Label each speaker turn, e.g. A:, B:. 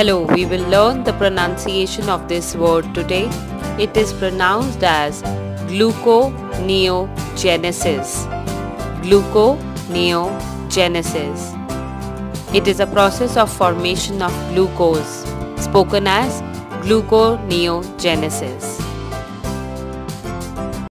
A: Hello, we will learn the pronunciation of this word today. It is pronounced as gluconeogenesis. Gluconeogenesis. It is a process of formation of glucose, spoken as gluconeogenesis.